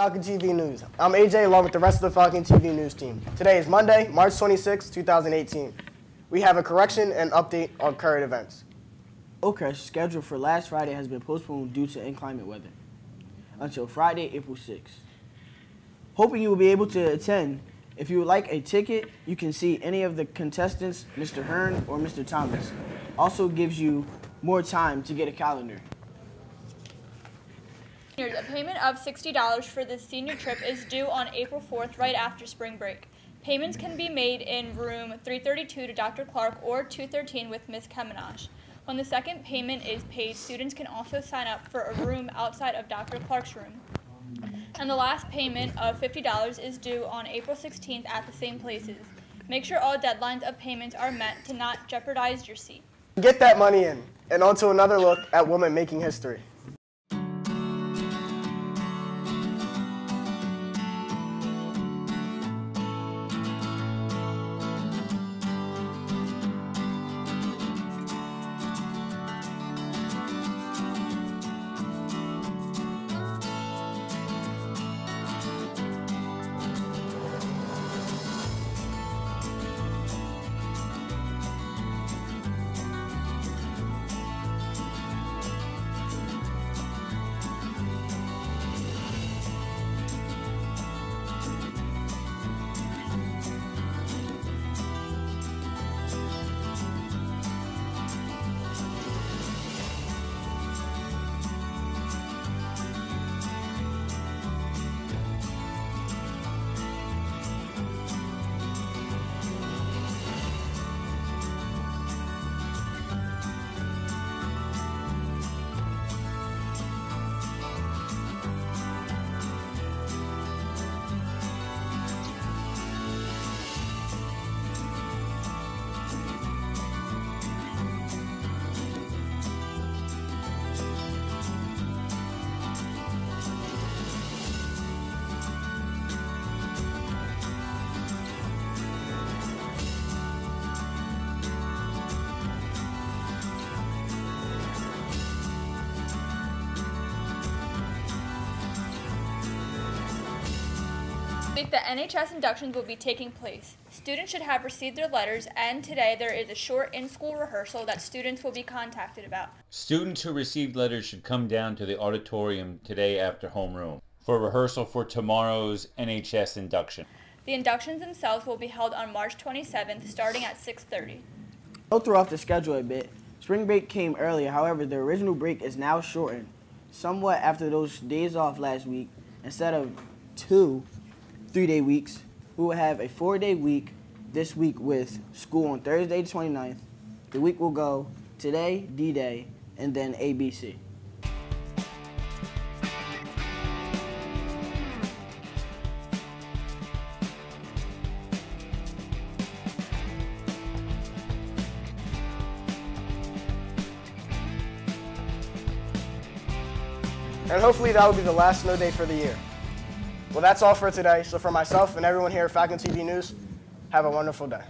Falcon TV News. I'm AJ along with the rest of the Falcon TV News team. Today is Monday, March 26, 2018. We have a correction and update on current events. Oakcrest schedule for last Friday has been postponed due to inclement weather until Friday, April 6th. Hoping you will be able to attend. If you would like a ticket, you can see any of the contestants, Mr. Hearn or Mr. Thomas. Also gives you more time to get a calendar. A payment of $60 for the senior trip is due on April 4th, right after spring break. Payments can be made in room 332 to Dr. Clark or 213 with Ms. Kemenaj. When the second payment is paid, students can also sign up for a room outside of Dr. Clark's room. And the last payment of $50 is due on April 16th at the same places. Make sure all deadlines of payments are met to not jeopardize your seat. Get that money in. And on to another look at women making history. Week, the NHS inductions will be taking place. Students should have received their letters, and today there is a short in school rehearsal that students will be contacted about. Students who received letters should come down to the auditorium today after homeroom for rehearsal for tomorrow's NHS induction. The inductions themselves will be held on March 27th, starting at 6:30. I'll throw off the schedule a bit. Spring break came earlier, however, the original break is now shortened somewhat after those days off last week. Instead of two three day weeks, we will have a four day week this week with school on Thursday, the 29th. The week will go today, D Day, and then ABC. And hopefully that will be the last snow day for the year. Well, that's all for today. So for myself and everyone here at Falcon TV News, have a wonderful day.